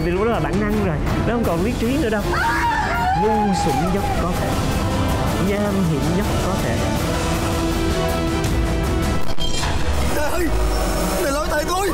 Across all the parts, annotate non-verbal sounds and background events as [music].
bởi vì lúc đó là bản năng rồi, nó không còn lý trí nữa đâu. Ngu xuẩn nhất có thể nham hiểm nhất có thể. Trời ơi Này lỗi thầy tôi.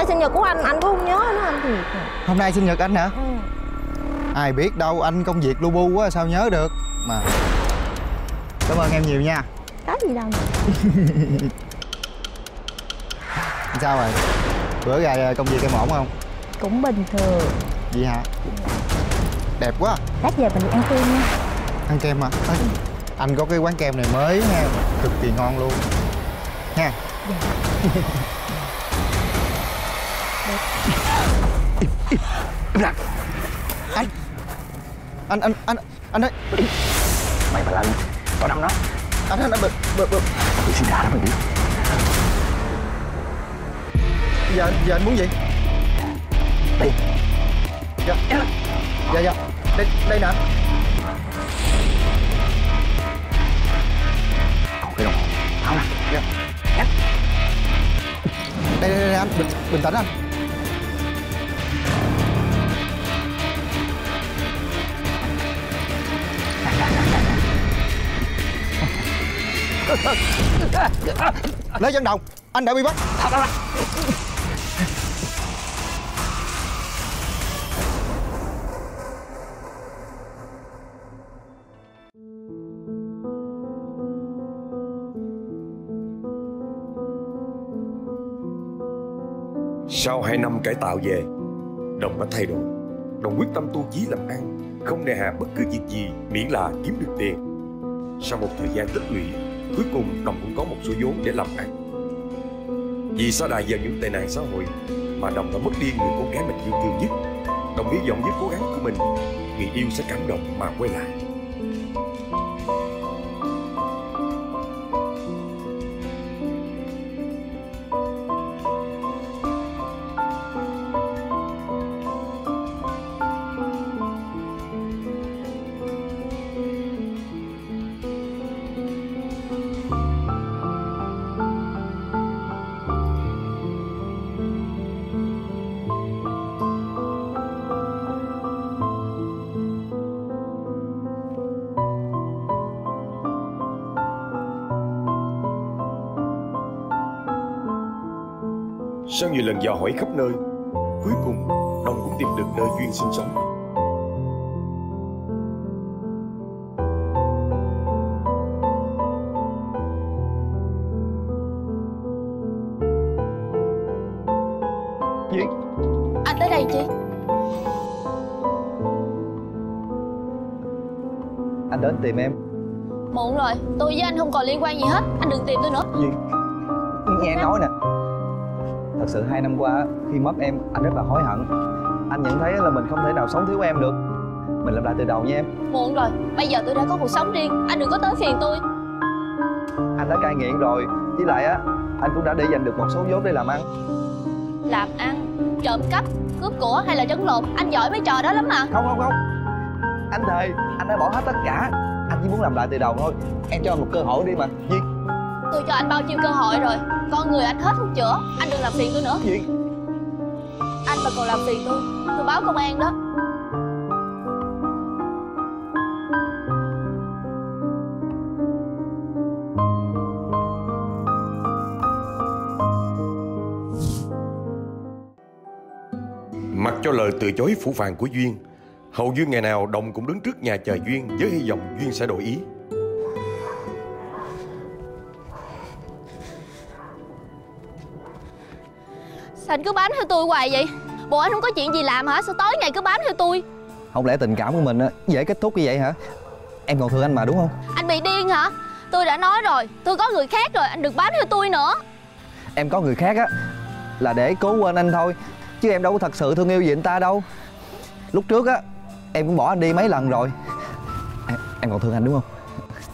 Nay sinh nhật của anh, anh cũng không nhớ nữa anh? Thiệt à. Hôm nay sinh nhật anh hả? Ừ. Ai biết đâu anh công việc lu bu quá sao nhớ được? Mà Cảm ơn em nhiều nha. Có gì đâu. [laughs] Sao rồi? Bữa gài công việc em ổn không? Cũng bình thường. Gì hả? Đẹp quá. Lát về mình đi ăn kem nha. Ăn kem hả? Ê, Anh có cái quán kem này mới nha. Cực kỳ ngon luôn. Nha [laughs] anh. Anh anh anh anh ơi. Mày mà lăn Có đâm nó. Anh anh anh bự bự bự. Tôi xin đá đó mày biết giờ giờ anh muốn gì? Đi. Dạ. Dạ dạ. Đây đây nè Còn cái đồng hồ. Tháo ra dạ. Đây đây đây anh. Bình bình tĩnh anh [laughs] lấy dân đồng anh đã bị bắt Sau 2 năm cải tạo về, Đồng đã thay đổi. Đồng quyết tâm tu chí làm ăn, không nề hà bất cứ việc gì miễn là kiếm được tiền. Sau một thời gian tích lũy, cuối cùng Đồng cũng có một số vốn để làm ăn. Vì sao đài vào những tệ nạn xã hội mà Đồng đã mất đi người con gái mình yêu thương nhất. Đồng hy vọng với cố gắng của mình, người yêu sẽ cảm động mà quay lại. Sau nhiều lần dò hỏi khắp nơi, cuối cùng Đồng cũng tìm được nơi duyên sinh sống. Duyên? Anh tới đây chi anh đến tìm em. Muộn rồi, tôi với anh không còn liên quan gì hết. Anh đừng tìm tôi nữa. Duyên Nghe em nói nè sự hai năm qua khi mất em anh rất là hối hận. Anh nhận thấy là mình không thể nào sống thiếu em được. Mình làm lại từ đầu nha em. Muộn rồi, bây giờ tôi đã có cuộc sống riêng. Anh đừng có tới phiền tôi. Anh đã cai nghiện rồi Với lại á anh cũng đã để dành được một số vốn để làm ăn. Làm ăn, trộm cắp, cướp của hay là trấn lột Anh giỏi mấy trò đó lắm mà. Không không không. Anh thề anh đã bỏ hết tất cả. Anh chỉ muốn làm lại từ đầu thôi. Em cho anh một cơ hội đi mà Duyên Tôi cho anh bao nhiêu cơ hội rồi. Con người anh hết thuốc chữa Anh đừng làm phiền tôi nữa. Duyên Anh mà còn làm phiền tôi Tôi báo công an đó. Mặc cho lời từ chối phủ phàng của Duyên, hầu như ngày nào Đồng cũng đứng trước nhà chờ Duyên với hy vọng Duyên sẽ đổi ý. Sao anh cứ bám theo tôi hoài vậy. Bộ anh không có chuyện gì làm hả? Sao tối ngày cứ bám theo tôi? Không lẽ tình cảm của mình á dễ kết thúc như vậy hả? Em còn thương anh mà đúng không? Anh bị điên hả? Tôi đã nói rồi Tôi có người khác rồi Anh đừng bám theo tôi nữa. Em có người khác á Là để cố quên anh thôi. Chứ em đâu có thật sự thương yêu gì anh ta đâu. Lúc trước á Em cũng bỏ anh đi mấy lần rồi. Em, em còn thương anh đúng không?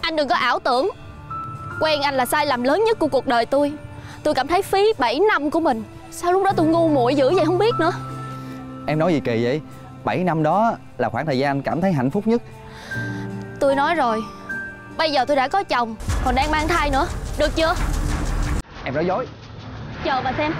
Anh đừng có ảo tưởng. Quen anh là sai lầm lớn nhất của cuộc đời tôi. Tôi cảm thấy phí 7 năm của mình Sao lúc đó tôi ngu muội dữ vậy không biết nữa? Em nói gì kỳ vậy? 7 năm đó là khoảng thời gian anh cảm thấy hạnh phúc nhất. Tôi nói rồi. Bây giờ tôi đã có chồng Còn đang mang thai nữa. Được chưa? Em nói dối. Chờ mà xem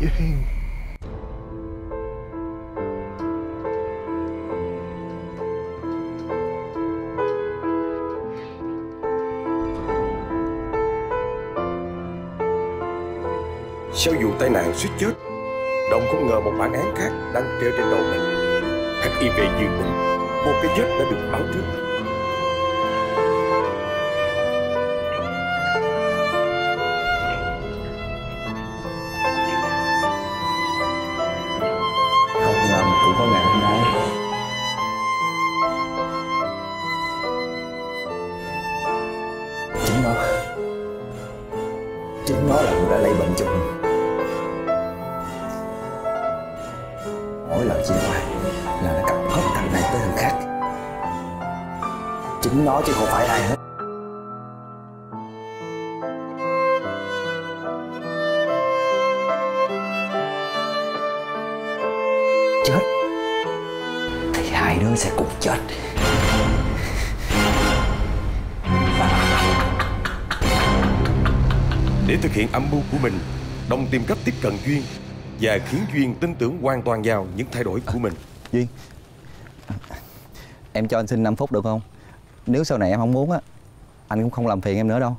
Duyên Sau vụ tai nạn suýt chết, Đồng không ngờ một bản án khác đang treo trên đầu mình. HIV dương tính Một cái chết đã được báo trước. Mỗi lần chia tay là nó cặp hết thằng này tới thằng khác. Chính nó chứ không phải ai hết. Chết. Thì hai đứa sẽ cùng chết. Để thực hiện âm mưu của mình Đồng tìm cách tiếp cận Duyên. Và khiến Duyên tin tưởng hoàn toàn vào những thay đổi của mình. Duyên Em cho anh xin 5 phút được không? Nếu sau này em không muốn á Anh cũng không làm phiền em nữa đâu.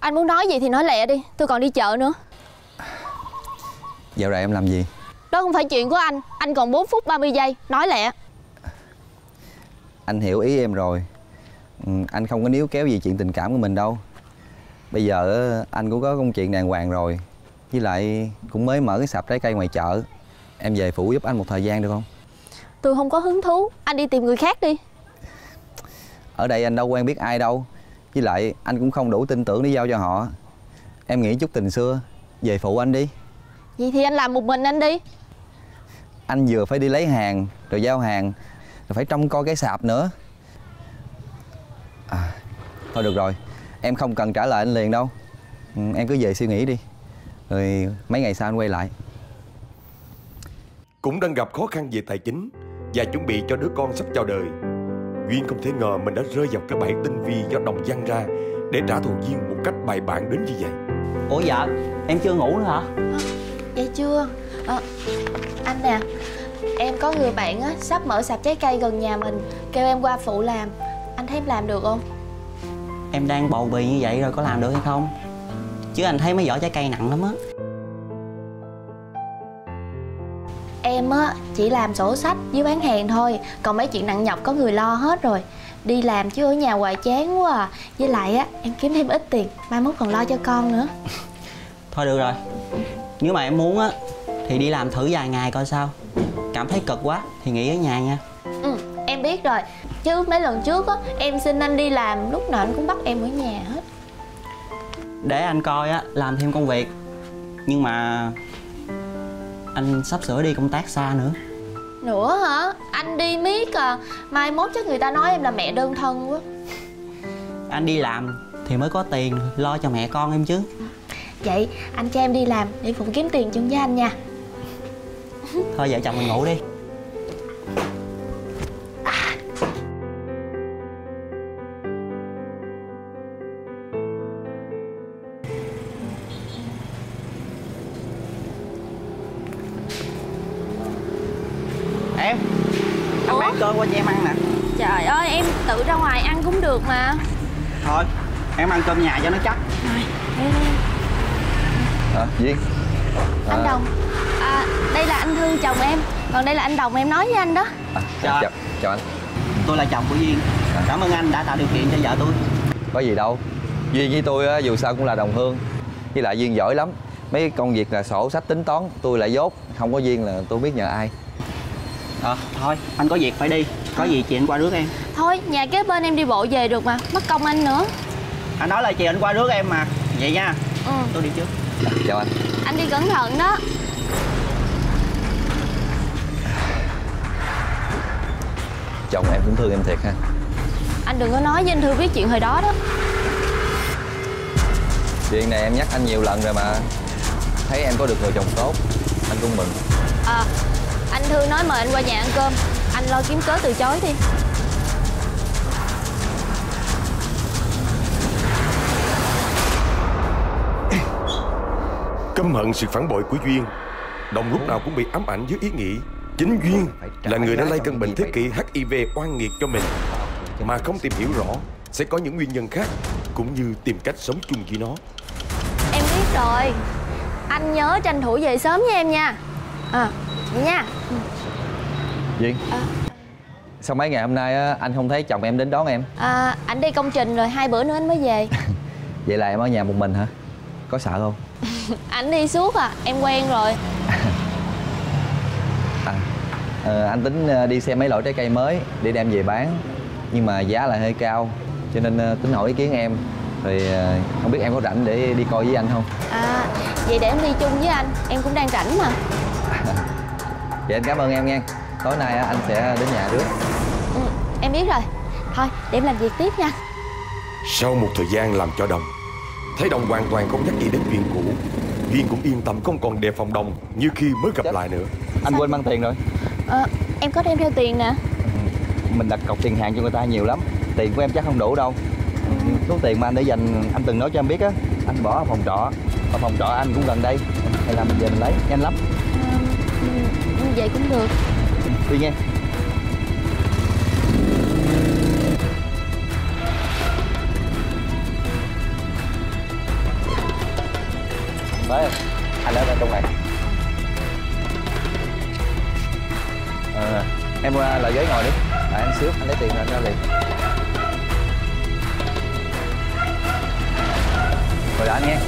Anh muốn nói gì thì nói lẹ đi Tôi còn đi chợ nữa. Dạo này em làm gì? Đó không phải chuyện của anh Anh còn 4 phút 30 giây Nói lẹ. Anh hiểu ý em rồi. Ừ, Anh không có níu kéo gì chuyện tình cảm của mình đâu. Bây giờ á, anh cũng có công chuyện đàng hoàng rồi Với lại cũng mới mở cái sạp trái cây ngoài chợ. Em về phụ giúp anh một thời gian được không? Tôi không có hứng thú. Anh đi tìm người khác đi. Ở đây anh đâu quen biết ai đâu. Với lại anh cũng không đủ tin tưởng để giao cho họ. Em nghĩ chút tình xưa Về phụ anh đi. Vậy thì anh làm một mình anh đi. Anh vừa phải đi lấy hàng Rồi giao hàng Rồi phải trông coi cái sạp nữa. À, Thôi được rồi. Em không cần trả lời anh liền đâu. Ừ, Em cứ về suy nghĩ đi Rồi mấy ngày sau anh quay lại. Cũng đang gặp khó khăn về tài chính Và chuẩn bị cho đứa con sắp chào đời. Duyên không thể ngờ mình đã rơi vào cái bẫy tinh vi do đồng văn ra Để trả thù Duyên một cách bài bản đến như vậy. Ủa dạ em chưa ngủ nữa hả? Vậy chưa. Ờ, Anh nè Em có người bạn á, sắp mở sạp trái cây gần nhà mình Kêu em qua phụ làm. Anh thấy em làm được không? Em đang bầu bì như vậy rồi có làm được hay không Chứ anh thấy mấy giỏ trái cây nặng lắm á. Em á chỉ làm sổ sách với bán hàng thôi Còn mấy chuyện nặng nhọc có người lo hết rồi. Đi làm chứ ở nhà hoài chán quá à. Với lại á em kiếm thêm ít tiền Mai mốt còn lo cho con nữa. [laughs] Thôi được rồi. Nếu mà em muốn á Thì đi làm thử vài ngày coi sao. Cảm thấy cực quá thì nghỉ ở nhà nha. Ừ em biết rồi. Chứ mấy lần trước á em xin anh đi làm Lúc nào anh cũng bắt em ở nhà hết Để anh coi á làm thêm công việc. Nhưng mà Anh sắp sửa đi công tác xa nữa. Nữa hả? Anh đi miết à. Mai mốt chắc người ta nói em là mẹ đơn thân quá. Anh đi làm thì mới có tiền lo cho mẹ con em chứ. Vậy anh cho em đi làm để Phụng kiếm tiền chung với anh nha. Thôi vợ chồng mình ngủ đi Em. Anh mang cơm qua cho em ăn nè. Trời ơi em tự ra ngoài ăn cũng được mà. Thôi em ăn cơm nhà cho nó chắc. À, Duyên Anh Đồng. À đây là anh Thư chồng em. Còn đây là anh Đồng em nói với anh đó. À, Dạ. chào, chào anh. Tôi là chồng của Duyên. Cảm ơn anh đã tạo điều kiện cho vợ tôi. Có gì đâu. Duyên với tôi á, dù sao cũng là đồng hương. Với lại duyên giỏi lắm. Mấy công việc là sổ sách tính toán tôi lại dốt. Không có duyên là tôi biết nhờ ai Ờ thôi anh có việc phải đi. Có gì chị anh qua rước em. Thôi nhà kế bên em đi bộ về được mà Mất công anh nữa. Anh nói là chị anh qua rước em mà. Vậy nha. Ừ. Tôi đi trước. Chào anh. Anh đi cẩn thận đó. Chồng em cũng thương em thiệt ha. Anh đừng có nói với anh Thư biết chuyện hồi đó đó. Chuyện này em nhắc anh nhiều lần rồi mà. Thấy em có được người chồng tốt anh cũng mừng. À Anh Thư nói mời anh qua nhà ăn cơm. Anh lo kiếm cớ từ chối đi. Căm hận sự phản bội của Duyên. Đồng lúc nào cũng bị ám ảnh với ý nghĩ. Chính Duyên là người đã lây căn bệnh thế kỷ HIV oan nghiệt cho mình. Mà không tìm hiểu rõ Sẽ có những nguyên nhân khác Cũng như tìm cách sống chung với nó. Em biết rồi. Anh nhớ tranh thủ về sớm với em nha. À nha. Duyên À. sao mấy ngày hôm nay á, anh không thấy chồng em đến đón em? À, Anh đi công trình rồi hai bữa nữa anh mới về. [laughs] Vậy là em ở nhà một mình hả? Có sợ không? [laughs] Anh đi suốt à Em quen rồi. [laughs] À, ờ, anh tính ờ, đi xem mấy loại trái cây mới để đem về bán nhưng mà giá lại hơi cao cho nên ờ, tính hỏi ý kiến em. Rồi ờ, không biết em có rảnh để đi coi với anh không? À vậy để em đi chung với anh Em cũng đang rảnh mà vậy anh cảm ơn em nha. Tối nay anh sẽ đến nhà trước. Ừ, Em biết rồi. Thôi để em làm việc tiếp nha. Sau một thời gian làm cho Đồng Thấy Đồng hoàn toàn không nhắc gì đến chuyện cũ. Duyên cũng yên tâm không còn đề phòng Đồng Như khi mới gặp lại nữa. Anh quên mang tiền rồi. Ờ, Em có đem theo tiền nè. Mình đặt cọc tiền hàng cho người ta nhiều lắm. Tiền của em chắc không đủ đâu. Số tiền mà anh để dành anh từng nói cho em biết á anh bỏ ở phòng trọ. Ở phòng trọ anh cũng gần đây. Hay là mình về mình lấy nhanh lắm. à, Ừ, ừ, Vậy cũng được. Đi nha. Đấy, anh ở bên trong này. À, Em qua lại ghế ngồi đi. Đợi anh xíu, anh lấy tiền rồi anh ra liền. Rồi đã anh nghe.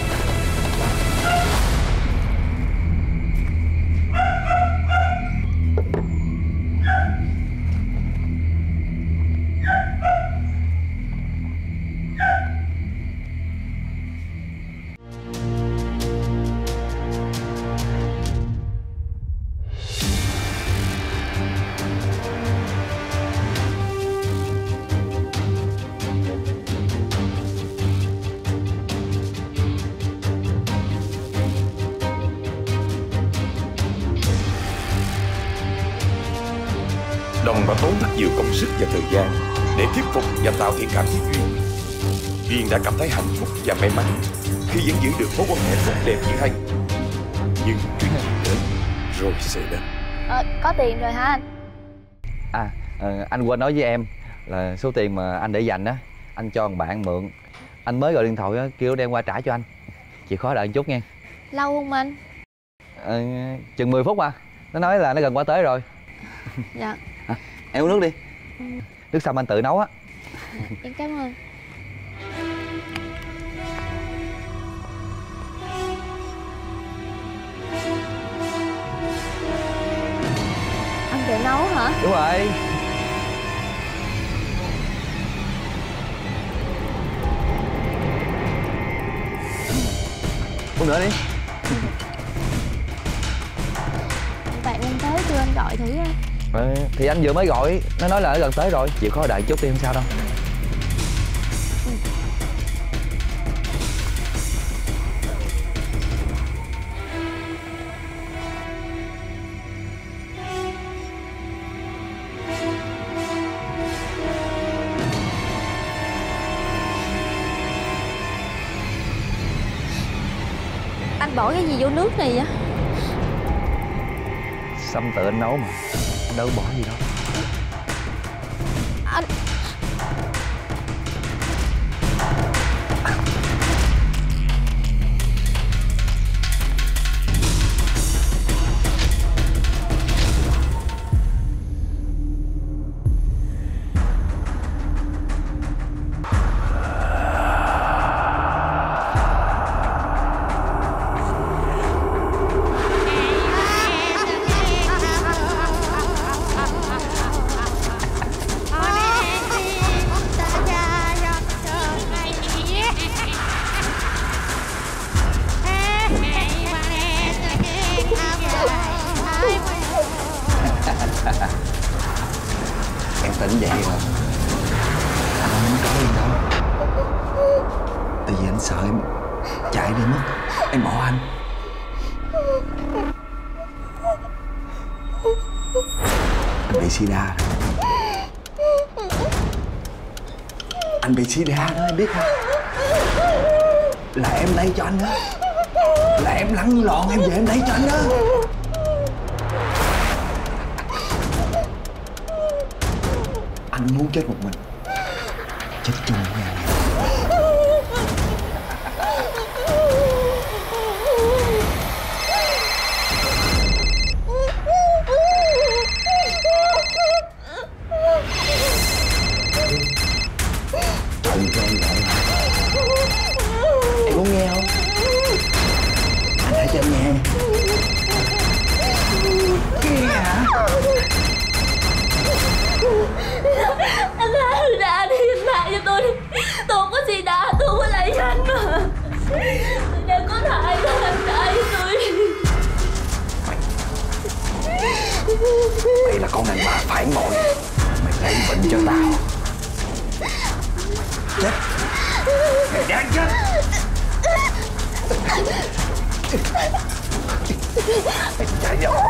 Nhiều công sức và thời gian Để thuyết phục và tạo thiện cảm với Duyên. Duyên đã cảm thấy hạnh phúc và may mắn Khi vẫn giữ được mối quan hệ tốt đẹp với anh Nhưng chuyện gì đến Rồi sẽ đến. Ờ, Có tiền rồi hả anh? À, ờ, anh quên nói với em là số tiền mà anh để dành á Anh cho thằng bạn mượn. Anh mới gọi điện thoại á, kêu đem qua trả cho anh. Chịu khó đợi một chút nha. Lâu không anh? Ờ, Chừng 10 phút mà. Nó nói là nó gần qua tới rồi. Dạ Em uống nước đi. Nước xong anh tự nấu á. Em cảm ơn. Anh tự nấu hả? Đúng rồi. Uống nữa đi. Bạn em tới chưa? Anh gọi thử á ờ, Thì anh vừa mới gọi Nó nói là gần tới rồi. Chịu khó đợi chút đi không sao đâu. Anh bỏ cái gì vô nước này vậy? Xăm tự anh nấu mà đâu bỏ gì đâu. Si bị đó em biết không? Là em lấy cho anh đó. Là em lăn lộn, em về em lấy cho anh đó. Anh muốn chết một mình. Chết chung cho tao. Chết. Mày đáng chết. Mày chạy vào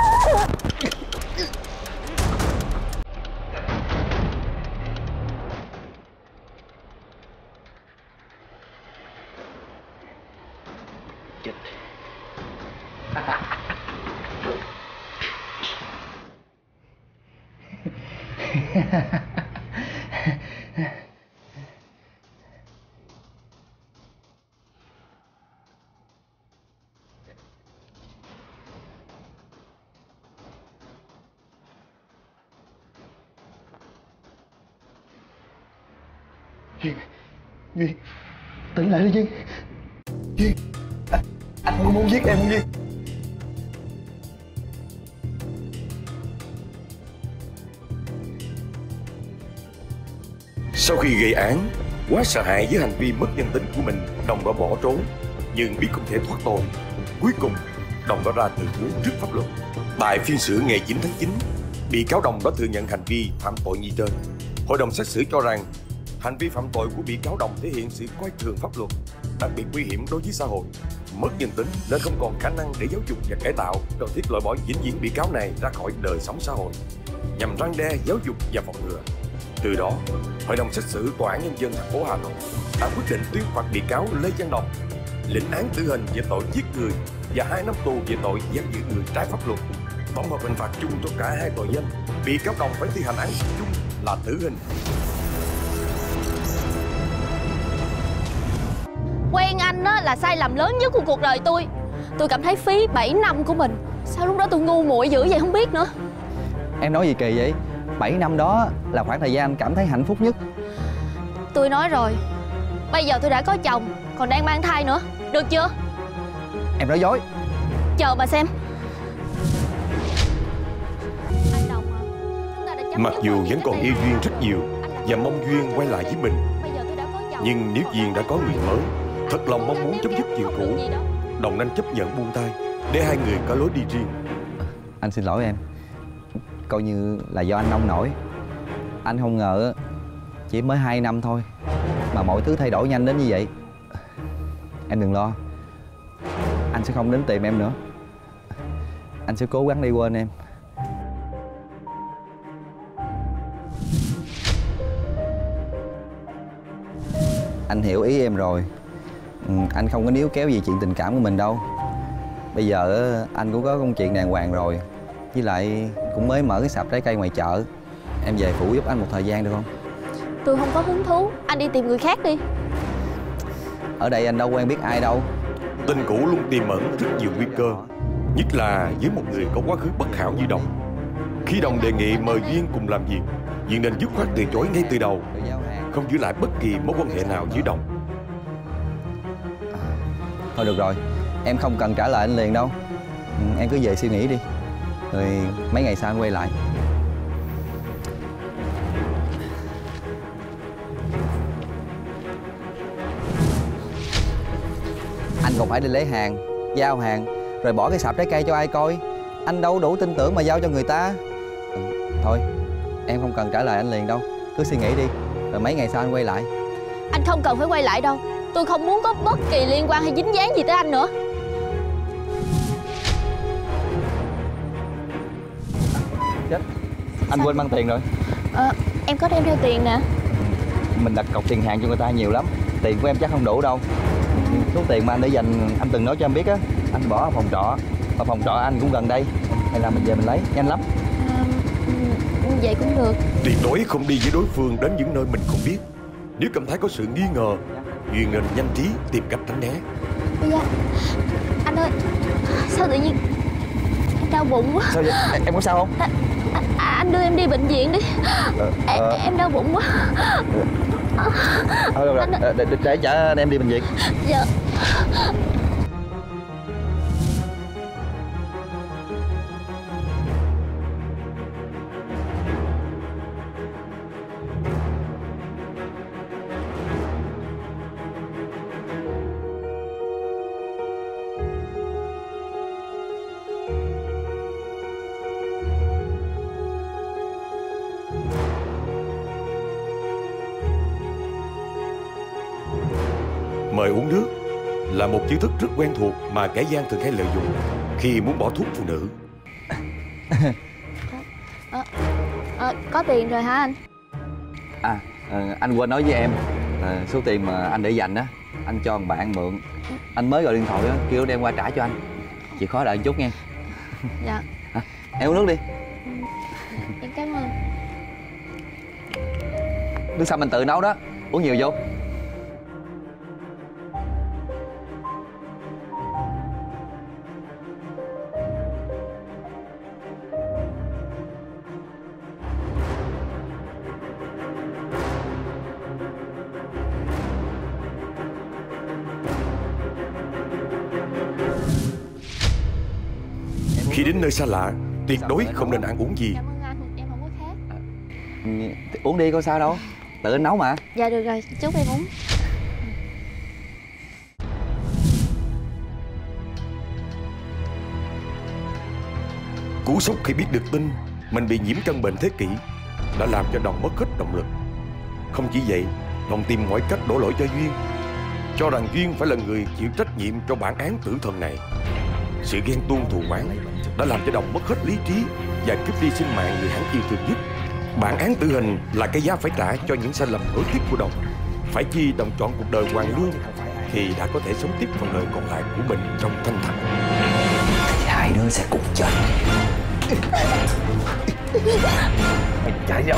Duyên Tỉnh lại đi Duyên Duyên à, Anh không muốn giết em không Duyên Sau khi gây án, quá sợ hãi với hành vi mất nhân tính của mình, Đồng đã bỏ trốn. Nhưng biết không thể thoát tội. Cuối cùng, Đồng đã ra từ thú trước pháp luật. Tại phiên xử ngày 9 tháng 9, bị cáo Đồng đã thừa nhận hành vi phạm tội như trên. Hội đồng xét xử cho rằng hành vi phạm tội của bị cáo Đồng thể hiện sự coi thường pháp luật, đặc biệt nguy hiểm đối với xã hội. Mất nhân tính nên không còn khả năng để giáo dục và cải tạo, cần thiết loại bỏ vĩnh viễn bị cáo này ra khỏi đời sống xã hội, nhằm răng đe, giáo dục và phòng ngừa. Từ đó, Hội đồng xét xử Tòa án Nhân dân thành phố Hà Nội đã quyết định tuyên phạt bị cáo Lê Văn Đồng lĩnh án tử hình về tội giết người và 2 năm tù về tội giam giữ người trái pháp luật. Tổng hợp hình phạt chung cho cả hai tội danh, bị cáo Đồng phải thi hành án chung là tử hình. Anh á là sai lầm lớn nhất của cuộc đời tôi. Tôi cảm thấy phí 7 năm của mình. Sao lúc đó tôi ngu muội dữ vậy không biết nữa? Em nói gì kỳ vậy? 7 năm đó là khoảng thời gian anh cảm thấy hạnh phúc nhất. Tôi nói rồi. Bây giờ tôi đã có chồng Còn đang mang thai nữa. Được chưa? Em nói dối. Chờ mà xem. Anh Đồng à Chúng ta đã chấm Mặc dứt dù vẫn còn yêu. Duyên rất nhiều và mong Duyên quay lại với mình, Bây giờ tôi đã có chồng. nhưng nếu Duyên đã có người mới, thật lòng mong muốn chấm dứt chuyện cũ. Đồng Anh chấp nhận buông tay, để hai người có lối đi riêng. Anh xin lỗi em. Coi như là do anh nông nổi. Anh không ngờ Chỉ mới 2 năm thôi Mà mọi thứ thay đổi nhanh đến như vậy. Em đừng lo. Anh sẽ không đến tìm em nữa. Anh sẽ cố gắng đi quên em. Anh hiểu ý em rồi ừ, Anh không có níu kéo gì chuyện tình cảm của mình đâu Bây giờ á, anh cũng có công chuyện đàng hoàng rồi Với lại cũng mới mở cái sạp trái cây ngoài chợ Em về phụ giúp anh một thời gian được không? Tôi không có hứng thú Anh đi tìm người khác đi Ở đây anh đâu quen biết ai đâu Tình cũ luôn tiềm ẩn rất nhiều nguy cơ, nhất là với một người có quá khứ bất hảo như Đồng. Khi Đồng đề nghị mời Duyên cùng làm việc, Duyên nên dứt khoát từ chối ngay từ đầu, không giữ lại bất kỳ mối quan hệ nào với Đồng. Thôi được rồi, Em không cần trả lời anh liền đâu. Ừ, em cứ về suy nghĩ đi. Rồi mấy ngày sau anh quay lại. Anh còn phải đi lấy hàng, Giao hàng, Rồi bỏ cái sạp trái cây cho ai coi. Anh đâu đủ tin tưởng mà giao cho người ta. Ừ, thôi, Em không cần trả lời anh liền đâu. Cứ suy nghĩ đi, Rồi mấy ngày sau anh quay lại. Anh không cần phải quay lại đâu. Tôi không muốn có bất kỳ liên quan hay dính dáng gì tới anh nữa. Chết. Anh quên mang tiền rồi. Ờ, em có đem theo tiền nè. Mình đặt cọc tiền hàng cho người ta nhiều lắm. Tiền của em chắc không đủ đâu. Số tiền mà anh để dành Anh từng nói cho em biết á Anh bỏ ở phòng trọ. Và phòng trọ anh cũng gần đây. Hay là mình về mình lấy Nhanh lắm. Ừ, Vậy cũng được. Tuyệt đối không đi với đối phương đến những nơi mình không biết. Nếu cảm thấy có sự nghi ngờ Duyên nên nhanh trí tìm cách tránh né Bây giờ Anh ơi Sao tự nhiên Em đau bụng quá Sao vậy? Em có sao không? à, à, Anh đưa em đi bệnh viện đi Ờ, Em, ờ. em đau bụng quá Thôi được rồi, Anh- để, để, để chở em đi bệnh viện Dạ chiêu thức rất quen thuộc mà kẻ gian thường hay lợi dụng khi muốn bỏ thuốc phụ nữ. Ờ, Có tiền rồi hả anh? À, ờ, anh quên nói với em ờ, Số tiền mà anh để dành á Anh cho thằng bạn mượn. Anh mới gọi điện thoại á, kêu đem qua trả cho anh. Chịu khó đợi một chút nha. Dạ. Em uống nước đi. Em cảm ơn. Nước xăm anh tự nấu đó. Uống nhiều vô Khi đến nơi xa lạ, tuyệt đối không nên ăn uống gì. Cảm ơn anh Em không có khác Ừ, Uống đi có sao đâu Tự anh nấu mà Dạ được rồi Chúc em uống Cú sốc khi biết được tin mình bị nhiễm căn bệnh thế kỷ đã làm cho Đồng mất hết động lực. Không chỉ vậy, Đồng tìm mọi cách đổ lỗi cho Duyên, cho rằng Duyên phải là người chịu trách nhiệm cho bản án tử thần này. Sự ghen tuông thù oán đã làm cho Đồng mất hết lý trí và cướp đi sinh mạng người hắn yêu thương nhất. Bản án tử hình là cái giá phải trả cho những sai lầm nối tiếp của Đồng. Phải chi Đồng chọn cuộc đời hoàn lương thì đã có thể sống tiếp phần đời còn lại của mình trong thanh thản. Hai đứa sẽ cùng chết Mày chạy ra